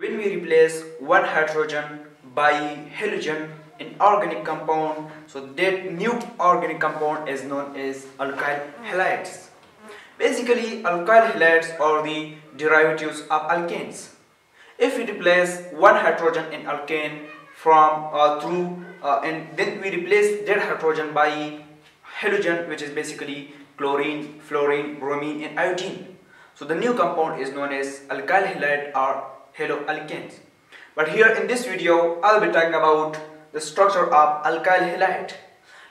When we replace one hydrogen by halogen in organic compound, so that new organic compound is known as alkyl halides. Basically, alkyl halides are the derivatives of alkanes. If we replace one hydrogen in alkane from uh, through uh, and then we replace that hydrogen by halogen which is basically chlorine, fluorine, bromine and iodine. So the new compound is known as alkyl halide or haloalkanes. But here in this video I'll be talking about the structure of alkyl halide.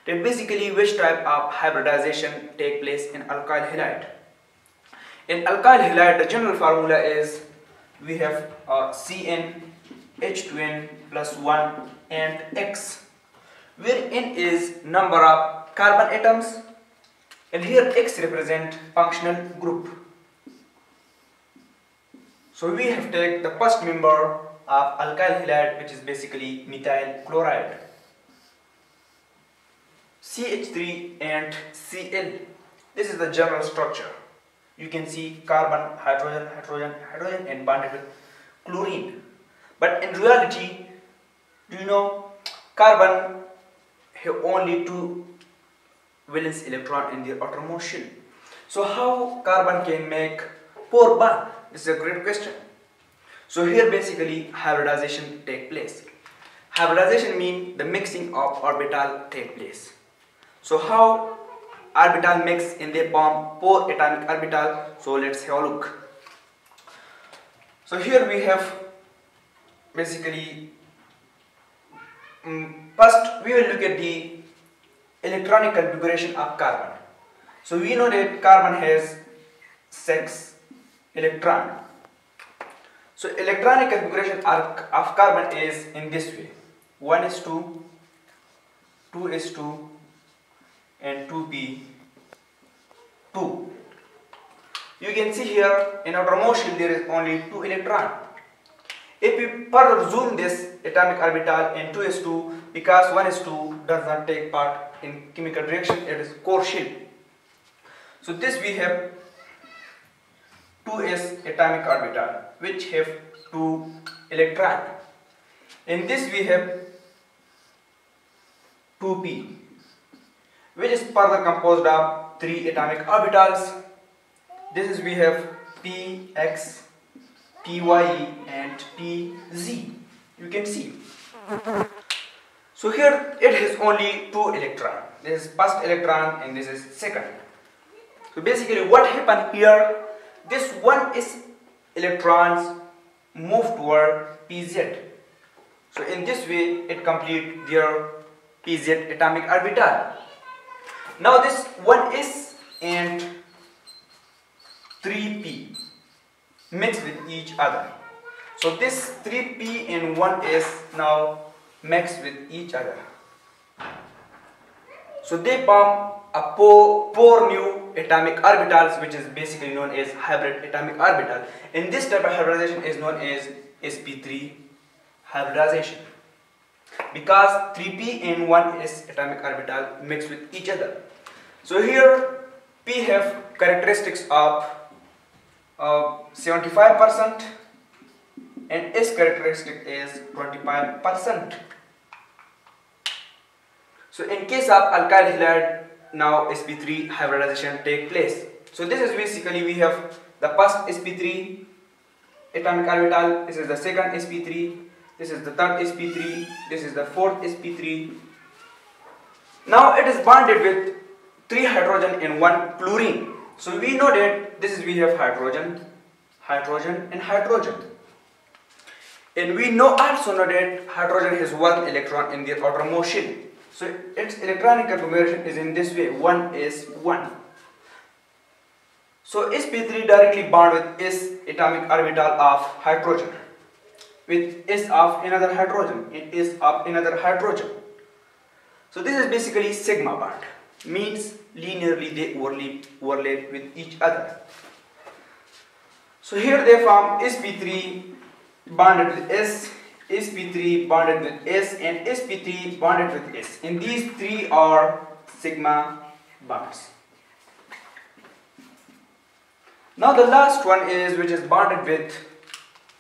That basically which type of hybridization take place in alkyl halide. In alkyl halide the general formula is we have uh, CN H2N plus 1 and X where N is number of carbon atoms and here X represent functional group. So we have take the first member of alkyl halide which is basically methyl chloride. CH3 and Cl. This is the general structure. You can see carbon, hydrogen, hydrogen, hydrogen and bonded with chlorine. But in reality, do you know carbon have only two valence electron in their outermost shell. So how carbon can make four bond? This is a great question. So here basically hybridization take place. Hybridization means the mixing of orbital take place. So how orbital mix in the form four atomic orbital? So let's have a look. So here we have basically um, first we will look at the electronic configuration of carbon. So we know that carbon has six electron. So electronic configuration of carbon is in this way. 1s2, 2 is 2 and 2p 2. You can see here in outermost shell there is only 2 electron. If we further zoom this atomic orbital in 2s2 because 1s2 does not take part in chemical reaction it is core shell. So this we have 2s atomic orbital which have 2 electron. In this we have 2p which is further composed of 3 atomic orbitals. This is we have px, py and pz. You can see. So here it has only two electron. This is first electron and this is second. So basically what happened here, this one is electrons move toward pz. So in this way it complete their pz atomic orbital. Now this one is and 3p mix with each other. So this 3p and 1s now mix with each other. So they form a four, four new atomic orbitals which is basically known as hybrid atomic orbital. And this type of hybridization is known as sp3 hybridization. Because 3p and 1s atomic orbital mix with each other. So here p have characteristics of 75% and S characteristic is 25%. So in case of alkyl halide, now sp3 hybridization take place. So this is basically we have the first sp3 atomic orbital, this is the second sp3, this is the third sp3, this is the fourth sp3. Now it is bonded with 3 hydrogen and 1 chlorine. So we know that this is we have hydrogen, hydrogen and hydrogen. And we know also know that hydrogen has one electron in the outermost shell. So its electronic configuration is in this way, 1 is 1. So sp3 directly bond with s atomic orbital of hydrogen with s of another hydrogen and s of another hydrogen. So this is basically sigma bond, means linearly they overlap, overlap with each other. So here they form sp3 bonded with S, sp3 bonded with S and sp3 bonded with S. And these three are sigma bonds. Now the last one is which is bonded with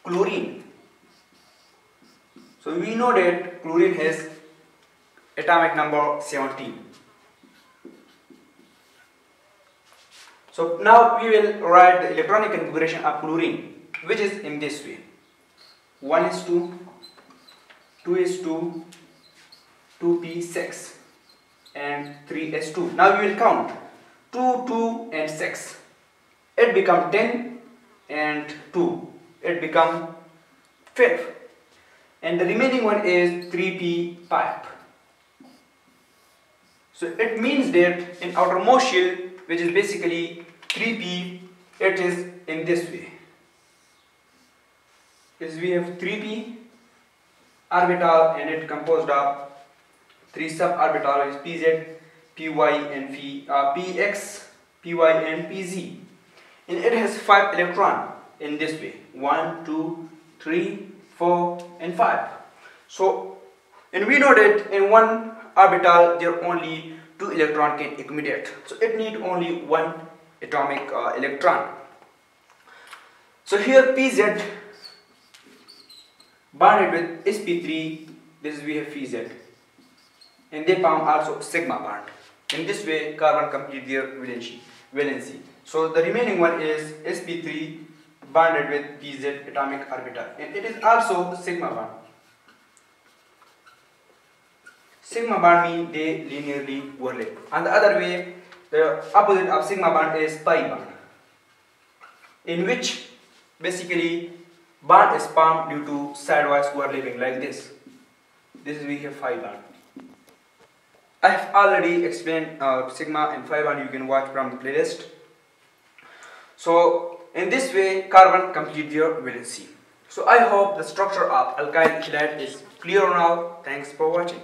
chlorine. So we know that chlorine has atomic number 17. So now we will write the electronic configuration of chlorine which is in this way. 1s2, 2s2, 2p6 and 3s2. Now we will count 2, 2 and 6. It become 10 and 2. It become 5. And the remaining one is 3p5. So it means that in outermost shell, which is basically 3p, it is in this way. Is we have 3p orbital and it composed of three suborbital is pz, py and p, uh, px, py and pz. And it has five electron in this way. One, two, three, four, and five. So, and we know that in one orbital there are only two electron can accumulate so it need only one atomic uh, electron so here pz bonded with sp3 this is we have pz and they form also sigma bond in this way carbon complete their valency valency. So the remaining one is sp3 bonded with pz atomic orbital and it is also sigma bond sigma bond means they linearly overlap. And the other way, the opposite of sigma bond is pi bond, in which basically is formed due to sidewise overlapping like this. This is we have pi bond. I have already explained uh, sigma and pi bond. You can watch from the playlist. So in this way, carbon complete their valency. So I hope the structure of alkyl halide is clear now. Thanks for watching.